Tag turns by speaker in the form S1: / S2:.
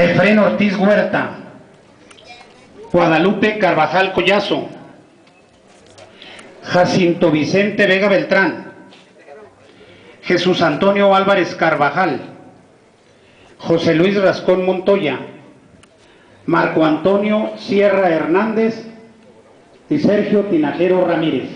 S1: Efren Ortiz Huerta, Guadalupe Carvajal Collazo, Jacinto Vicente Vega Beltrán, Jesús Antonio Álvarez Carvajal, José Luis Rascón Montoya, Marco Antonio Sierra Hernández y Sergio Tinajero Ramírez.